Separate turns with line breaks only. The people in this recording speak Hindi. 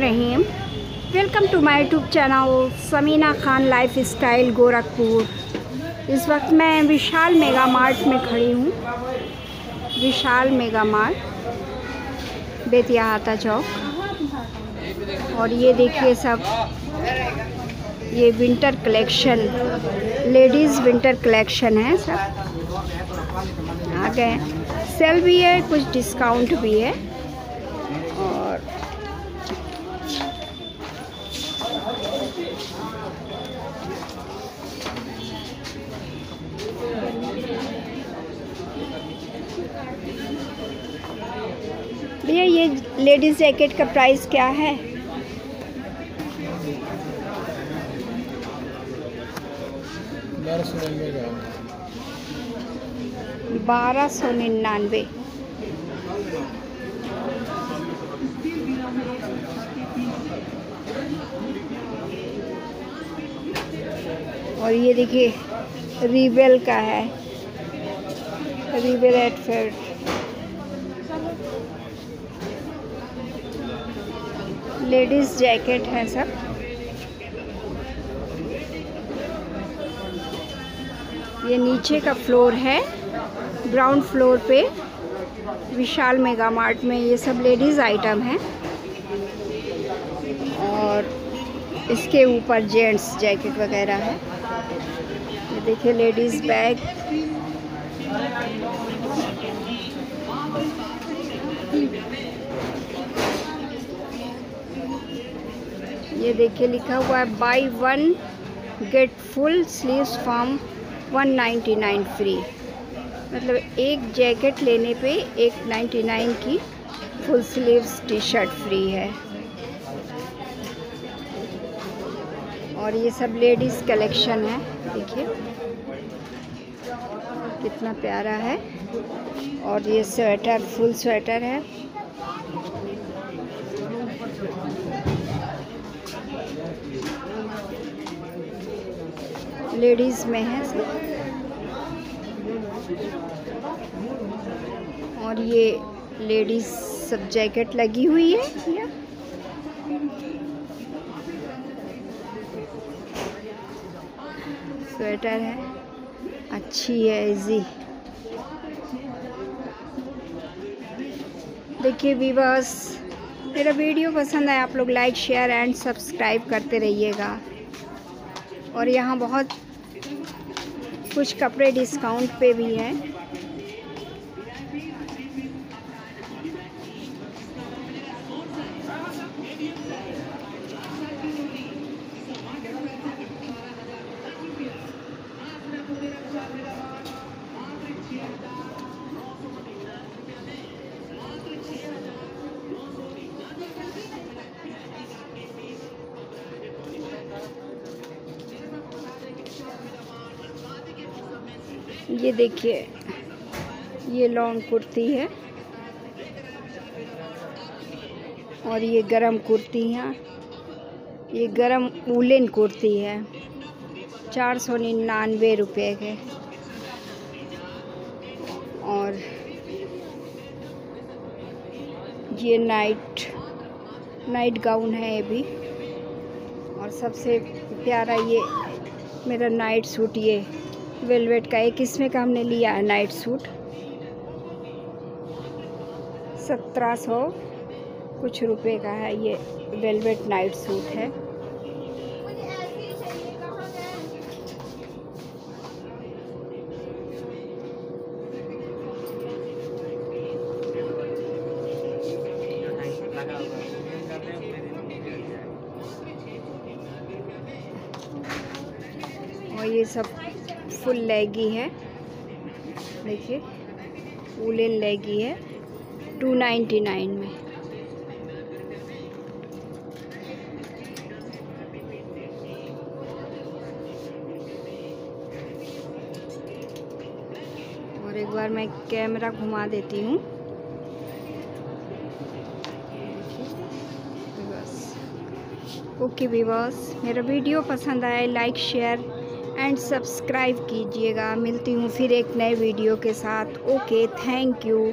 Rahim welcome to my YouTube channel Samina Khan lifestyle Gorakhpur इस वक्त मैं विशाल मेगा मार्ट में खड़ी हूँ। Vishal mega mart Betiahata Chowk. और ये देखिए सब, ये winter collection ladies winter collection है सब। आ गए सेल भी है, कुछ डिस्काउंट भी है। और भैया, ये लेडीज़ जैकेट का प्राइस क्या है? बारह सौ निन्यानवे। और ये देखिए रिबेल का है। रिबेल एटफेड लेडीज़ जैकेट है सब। ये नीचे का फ्लोर है। ग्राउंड फ्लोर पे विशाल मेगा मार्ट में ये सब लेडीज़ आइटम हैं। और इसके ऊपर जेंट्स जैकेट वगैरह है। ये देखिए लेडीज़ बैग। ये देखिए लिखा हुआ है buy one get full sleeves from 199 free मतलब एक जैकेट लेने पे एक 99 की full sleeves T shirt free है। और ये सब लेडीज़ कलेक्शन है, देखिए। कितना प्यारा है। और ये स्वेटर फुल स्वेटर है। लेडीज़ में है सब। और ये लेडीज़ सब जैकेट लगी हुई है? स्वेटर है। अच्छी है इजी देखिए वीवर्स मेरा वीडियो पसंद आए आप लोग लाइक शेयर एंड सब्सक्राइब करते रहिएगा। और यहाँ बहुत कुछ कपड़े डिस्काउंट पे भी हैं। ये देखिए, ये लॉन्ग कुर्ती है। और ये गरम कुर्ती है। ये गरम वूलन कुर्ती है। चार सौ निन्यानवे रुपये के। और ये नाइट नाइट गाउन है ये भी। और सबसे प्यारा ये मेरा नाइट सूट ये। वेलवेट का, एक इसमें का हमने लिया है नाइट सूट। सत्रह सौ कुछ रुपए का है ये वेलवेट नाइट सूट है। और ये सब फुल लेगी है। देखिए वूलन लेगी है टू नाइन्टी नाइन में। और एक बार मैं कैमरा घुमा देती हूँ। ओके वीवर्स मेरा वीडियो पसंद आए लाइक शेयर एंड सब्सक्राइब कीजिएगा। मिलती हूँ फिर एक नए वीडियो के साथ। Okay thank you.